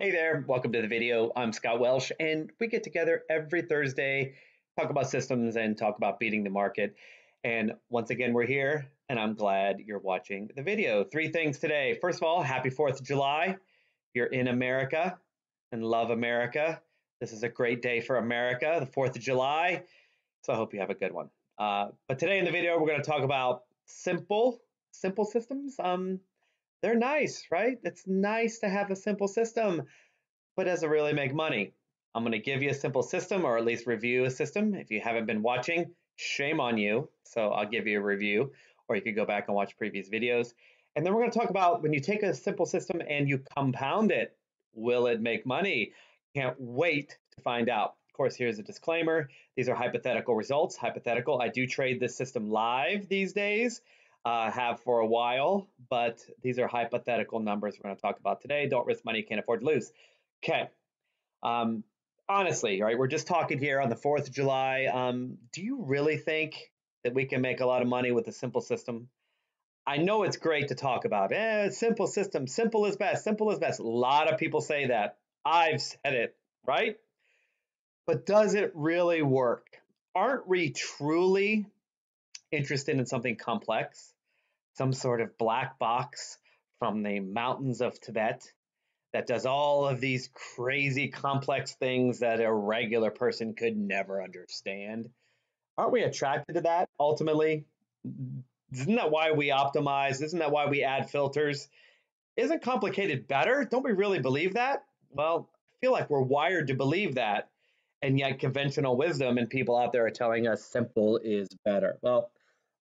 Hey there, welcome to the video. I'm Scott Welsh, and we get together every Thursday, talk about systems and talk about beating the market. And once again, we're here, and I'm glad you're watching the video. Three things today. First of all, happy 4th of July. You're in America and love America, this is a great day for America, the 4th of July. So I hope you have a good one. Uh, but today in the video, we're going to talk about simple, simple systems. Um, they're nice, right? It's nice to have a simple system, but does it really make money? I'm going to give you a simple system or at least review a system. If you haven't been watching, shame on you. So I'll give you a review, or you could go back and watch previous videos. And then we're going to talk about when you take a simple system and you compound it, will it make money? Can't wait to find out. Of course, here's a disclaimer. These are hypothetical results. Hypothetical. I do trade this system live these days uh, have for a while, but these are hypothetical numbers we're going to talk about today. Don't risk money you can't afford to lose. Okay. Um, honestly, right, we're just talking here on the 4th of July. Um, do you really think that we can make a lot of money with a simple system? I know it's great to talk about. Eh, simple system, simple is best, simple is best. A lot of people say that. I've said it, right? But does it really work? Aren't we truly interested in something complex, some sort of black box from the mountains of Tibet that does all of these crazy complex things that a regular person could never understand. Aren't we attracted to that ultimately? Isn't that why we optimize? Isn't that why we add filters? Isn't complicated better? Don't we really believe that? Well, I feel like we're wired to believe that. And yet, conventional wisdom and people out there are telling us simple is better. Well,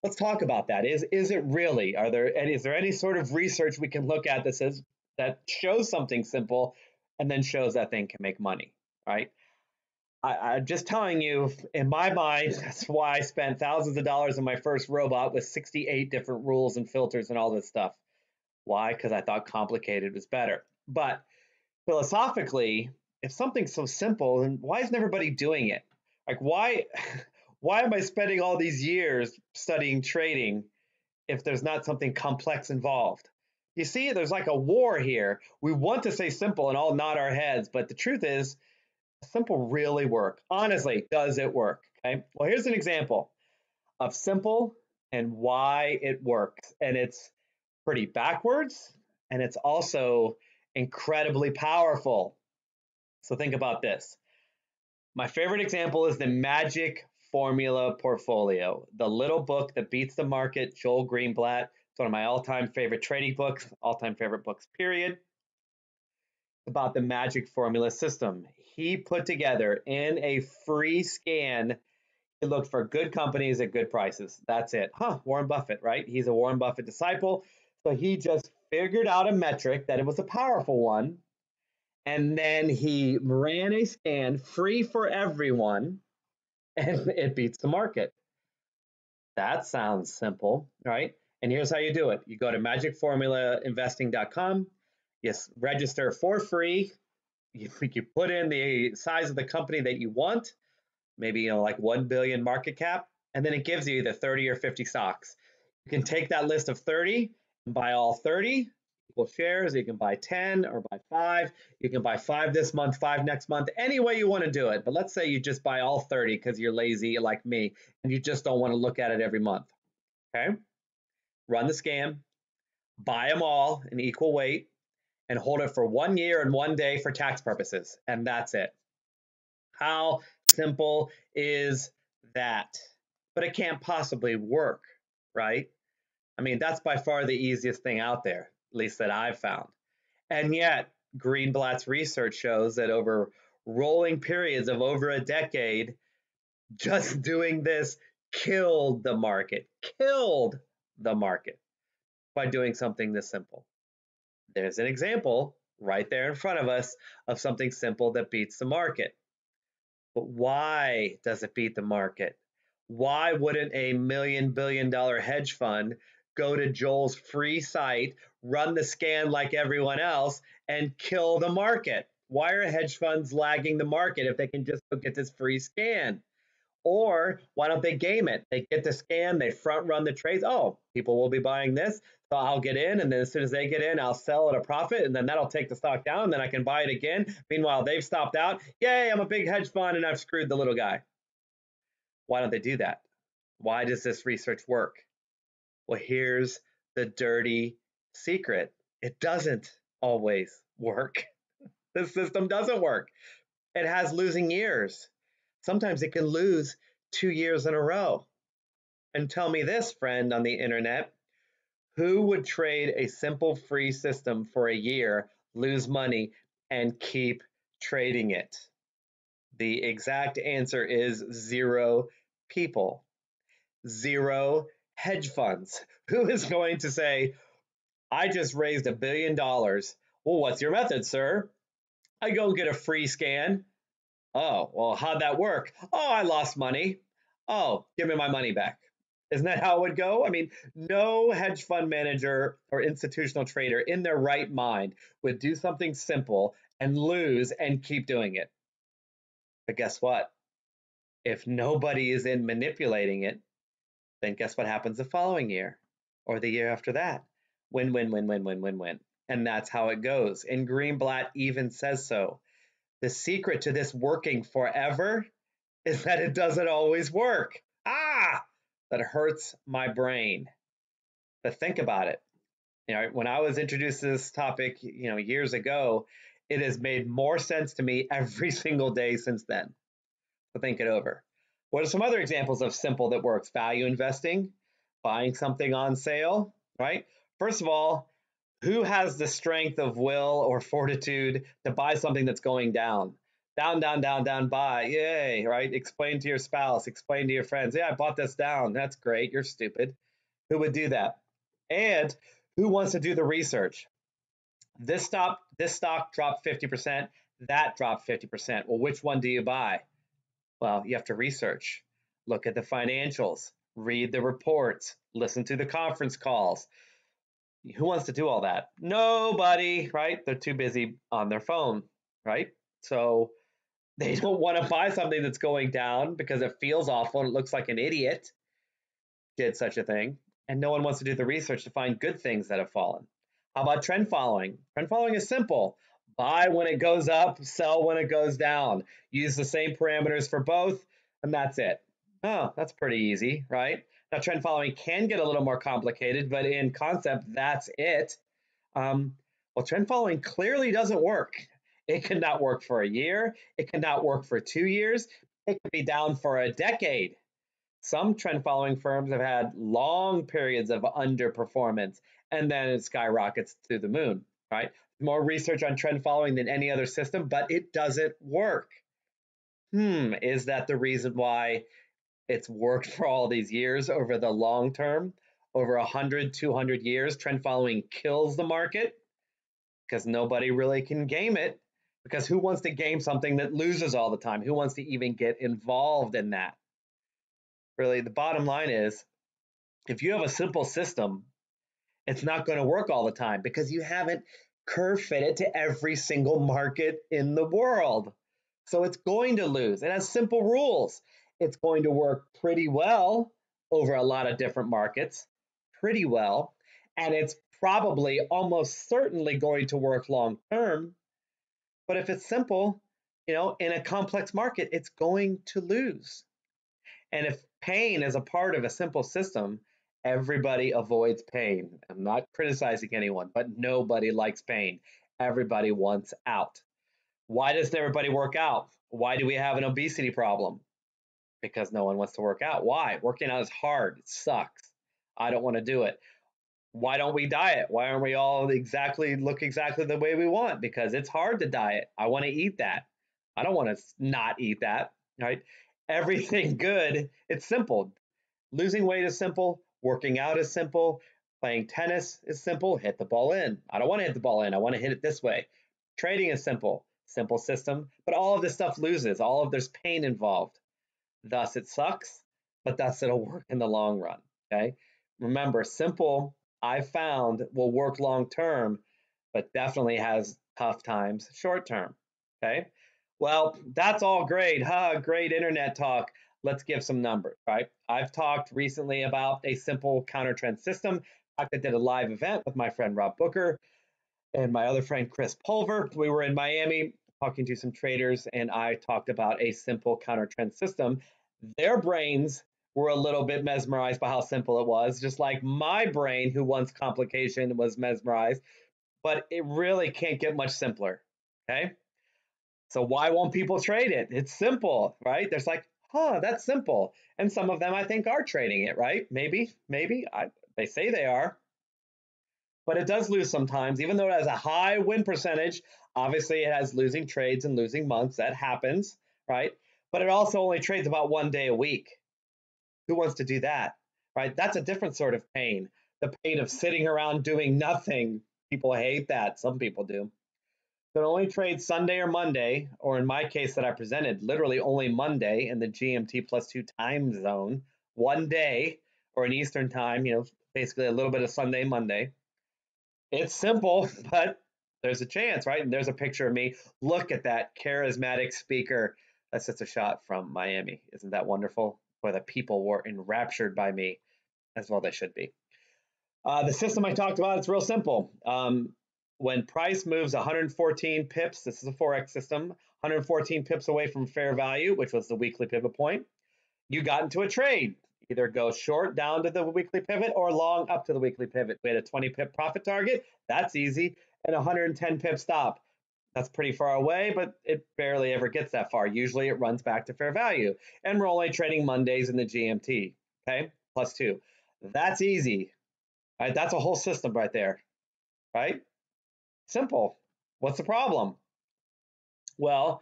let's talk about that. Is is it really? Are there and is there any sort of research we can look at that says that shows something simple and then shows that thing can make money, right? I, am just telling you, in my mind, that's why I spent thousands of dollars on my first robot with 68 different rules and filters and all this stuff. Why? Because I thought complicated was better. But philosophically, if something's so simple, then why isn't everybody doing it? Like, why? Why am I spending all these years studying trading if there's not something complex involved? You see, there's like a war here. We want to say simple and all nod our heads, but the truth is, simple really work. Honestly, does it work? Okay. Well, here's an example of simple and why it works. And it's pretty backwards and it's also incredibly powerful. So think about this. My favorite example is the magic Formula Portfolio, the little book that beats the market, Joel Greenblatt. It's one of my all time favorite trading books, all time favorite books, period. About the magic formula system. He put together in a free scan, he looked for good companies at good prices. That's it. Huh, Warren Buffett, right? He's a Warren Buffett disciple. So he just figured out a metric that it was a powerful one. And then he ran a scan free for everyone and it beats the market. That sounds simple, right? And here's how you do it. You go to magicformulainvesting.com, you register for free, you, you put in the size of the company that you want, maybe you know like 1 billion market cap, and then it gives you the 30 or 50 stocks. You can take that list of 30 and buy all 30 equal shares. You can buy 10 or buy five. You can buy five this month, five next month, any way you want to do it. But let's say you just buy all 30 because you're lazy like me and you just don't want to look at it every month. Okay. Run the scam, buy them all in equal weight, and hold it for one year and one day for tax purposes. And that's it. How simple is that? But it can't possibly work, right? I mean, that's by far the easiest thing out there at least that I've found. And yet, Greenblatt's research shows that over rolling periods of over a decade, just doing this killed the market, killed the market by doing something this simple. There's an example right there in front of us of something simple that beats the market. But why does it beat the market? Why wouldn't a million billion dollar hedge fund go to Joel's free site, run the scan like everyone else, and kill the market. Why are hedge funds lagging the market if they can just go get this free scan? Or why don't they game it? They get the scan, they front run the trades. Oh, people will be buying this. So I'll get in, and then as soon as they get in, I'll sell at a profit, and then that'll take the stock down, and then I can buy it again. Meanwhile, they've stopped out. Yay, I'm a big hedge fund, and I've screwed the little guy. Why don't they do that? Why does this research work? Well, here's the dirty secret it doesn't always work. The system doesn't work. It has losing years. Sometimes it can lose two years in a row. And tell me this, friend on the internet who would trade a simple free system for a year, lose money, and keep trading it? The exact answer is zero people, zero hedge funds. Who is going to say, I just raised a billion dollars? Well, what's your method, sir? I go get a free scan. Oh, well, how'd that work? Oh, I lost money. Oh, give me my money back. Isn't that how it would go? I mean, no hedge fund manager or institutional trader in their right mind would do something simple and lose and keep doing it. But guess what? If nobody is in manipulating it, then guess what happens the following year or the year after that? Win, win, win, win, win, win, win. And that's how it goes. And Greenblatt even says so. The secret to this working forever is that it doesn't always work. Ah, that hurts my brain. But think about it. You know, when I was introduced to this topic, you know, years ago, it has made more sense to me every single day since then. So think it over. What are some other examples of simple that works? Value investing, buying something on sale, right? First of all, who has the strength of will or fortitude to buy something that's going down? Down, down, down, down, buy. Yay, right? Explain to your spouse, explain to your friends. Yeah, I bought this down. That's great. You're stupid. Who would do that? And who wants to do the research? This stock, this stock dropped 50%, that dropped 50%. Well, which one do you buy? Well, you have to research. Look at the financials, read the reports, listen to the conference calls, who wants to do all that? Nobody, right? They're too busy on their phone, right? So they don't want to buy something that's going down because it feels awful and it looks like an idiot did such a thing. And no one wants to do the research to find good things that have fallen. How about trend following? Trend following is simple buy when it goes up, sell when it goes down. Use the same parameters for both, and that's it. Oh, that's pretty easy, right? Now, trend following can get a little more complicated, but in concept, that's it. Um, well, trend following clearly doesn't work. It cannot work for a year. It cannot work for two years. It could be down for a decade. Some trend following firms have had long periods of underperformance and then it skyrockets to the moon, right? More research on trend following than any other system, but it doesn't work. Hmm, is that the reason why it's worked for all these years over the long term, over 100, 200 years. Trend following kills the market because nobody really can game it. Because who wants to game something that loses all the time? Who wants to even get involved in that? Really, the bottom line is if you have a simple system, it's not going to work all the time because you haven't curve fit it to every single market in the world. So it's going to lose. It has simple rules it's going to work pretty well over a lot of different markets, pretty well. And it's probably almost certainly going to work long term. But if it's simple, you know, in a complex market, it's going to lose. And if pain is a part of a simple system, everybody avoids pain. I'm not criticizing anyone, but nobody likes pain. Everybody wants out. Why does everybody work out? Why do we have an obesity problem? because no one wants to work out. Why? Working out is hard. It sucks. I don't want to do it. Why don't we diet? Why aren't we all exactly look exactly the way we want? Because it's hard to diet. I want to eat that. I don't want to not eat that, right? Everything good, it's simple. Losing weight is simple, working out is simple, playing tennis is simple, hit the ball in. I don't want to hit the ball in. I want to hit it this way. Trading is simple, simple system, but all of this stuff loses. All of there's pain involved. Thus, it sucks, but thus it'll work in the long run. Okay. Remember, simple, I found, will work long term, but definitely has tough times short term. Okay. Well, that's all great. Huh? Great internet talk. Let's give some numbers, right? I've talked recently about a simple counter trend system. I did a live event with my friend Rob Booker and my other friend Chris Pulver. We were in Miami talking to some traders, and I talked about a simple counter trend system. Their brains were a little bit mesmerized by how simple it was, just like my brain, who wants complication, was mesmerized. But it really can't get much simpler. Okay. So why won't people trade it? It's simple, right? There's like, huh, that's simple. And some of them I think are trading it, right? Maybe, maybe. I, they say they are. But it does lose sometimes, even though it has a high win percentage. Obviously, it has losing trades and losing months. That happens, right? But it also only trades about one day a week. Who wants to do that, right? That's a different sort of pain. The pain of sitting around doing nothing. People hate that. Some people do could only trade Sunday or Monday, or in my case that I presented, literally only Monday in the GMT plus two time zone, one day or in Eastern time, you know, basically a little bit of Sunday, Monday. It's simple, but there's a chance, right? And there's a picture of me. Look at that charismatic speaker. That's just a shot from Miami. Isn't that wonderful? Where the people were enraptured by me, as well they should be. Uh, the system I talked about, it's real simple. Um, when price moves 114 pips, this is a Forex system, 114 pips away from fair value, which was the weekly pivot point, you got into a trade. Either go short down to the weekly pivot or long up to the weekly pivot. We had a 20 pip profit target. That's easy. And 110 pip stop. That's pretty far away, but it barely ever gets that far. Usually it runs back to fair value. And we're only trading Mondays in the GMT. Okay, plus two. That's easy. Right? That's a whole system right there. Right? Simple. What's the problem? Well,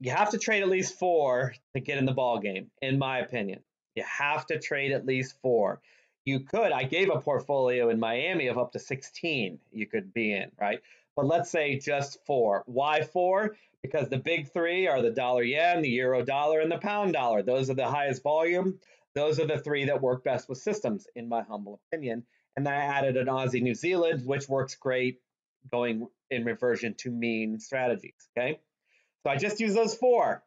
you have to trade at least four to get in the ball game, in my opinion. You have to trade at least four. You could, I gave a portfolio in Miami of up to 16 you could be in, right? But let's say just four. Why four? Because the big three are the dollar yen, the euro dollar, and the pound dollar. Those are the highest volume. Those are the three that work best with systems, in my humble opinion. And then I added an Aussie New Zealand, which works great going in reversion to mean strategies, okay? So I just use those four.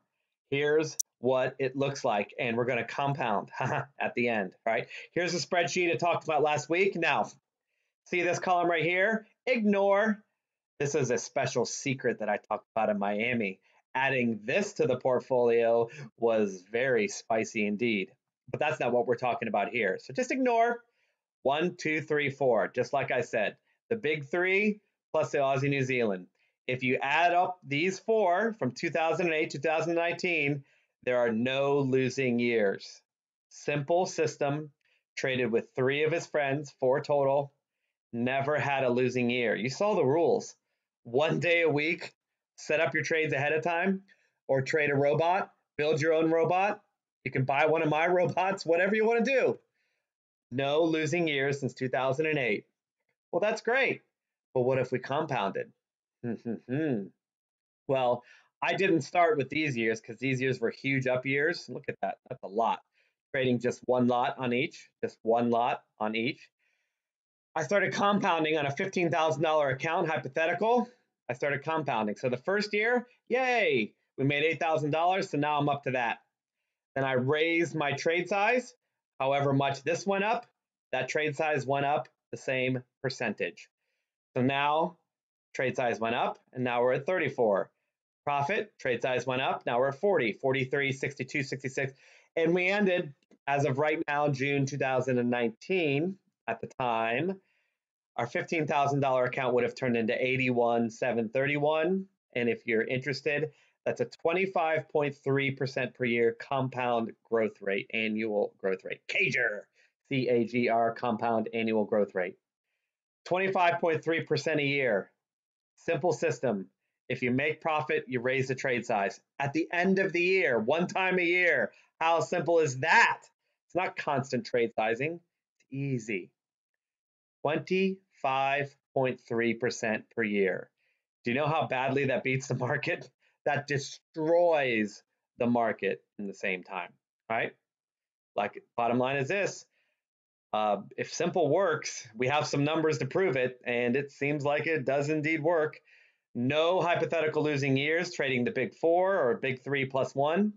Here's what it looks like, and we're going to compound at the end, right? Here's a spreadsheet I talked about last week. Now, see this column right here? Ignore. This is a special secret that I talked about in Miami. Adding this to the portfolio was very spicy indeed, but that's not what we're talking about here. So just ignore one, two, three, four, just like I said. The big three, plus the Aussie New Zealand. If you add up these four from 2008 to 2019, there are no losing years. Simple system, traded with three of his friends, four total, never had a losing year. You saw the rules. One day a week, set up your trades ahead of time, or trade a robot, build your own robot. You can buy one of my robots, whatever you want to do. No losing years since 2008. Well, that's great. But what if we compounded? well, I didn't start with these years because these years were huge up years. Look at that. That's a lot. Trading just one lot on each, just one lot on each. I started compounding on a $15,000 account, hypothetical. I started compounding. So the first year, yay, we made $8,000. So now I'm up to that. Then I raised my trade size. However much this went up, that trade size went up the same percentage. So now trade size went up and now we're at 34. Profit, trade size went up, now we're at 40, 43, 62, 66. And we ended as of right now, June 2019, at the time, our $15,000 account would have turned into 81,731. And if you're interested, that's a 25.3% per year compound growth rate, annual growth rate. CAGR, C A G R, compound annual growth rate. 25.3% a year. Simple system. If you make profit, you raise the trade size. At the end of the year, one time a year. How simple is that? It's not constant trade sizing. It's easy. 25.3% per year. Do you know how badly that beats the market? That destroys the market in the same time, right? Like, bottom line is this uh, if simple works, we have some numbers to prove it, and it seems like it does indeed work. No hypothetical losing years trading the big four or big three plus one.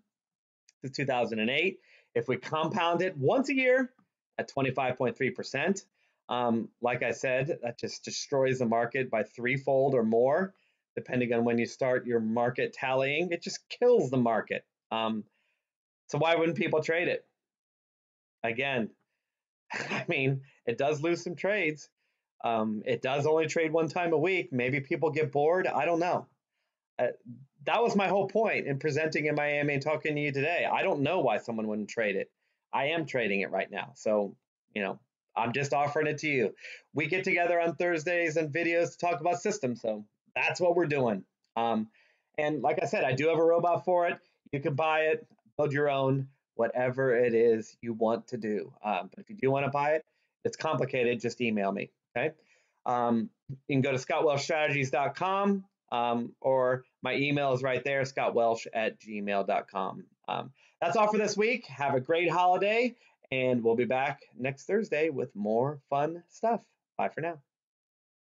to 2008. If we compound it once a year at 25.3%, um, like I said, that just destroys the market by threefold or more, depending on when you start your market tallying. It just kills the market. Um, so why wouldn't people trade it? Again, I mean, it does lose some trades. Um, it does only trade one time a week. Maybe people get bored. I don't know. Uh, that was my whole point in presenting in Miami and talking to you today. I don't know why someone wouldn't trade it. I am trading it right now. So, you know, I'm just offering it to you. We get together on Thursdays and videos to talk about systems. So that's what we're doing. Um, and like I said, I do have a robot for it. You can buy it, build your own, whatever it is you want to do. Um, but if you do want to buy it, it's complicated. Just email me. Okay. Um, you can go to scottwelshstrategies.com um, or my email is right there, scottwelsh at gmail.com. Um, that's all for this week. Have a great holiday, and we'll be back next Thursday with more fun stuff. Bye for now.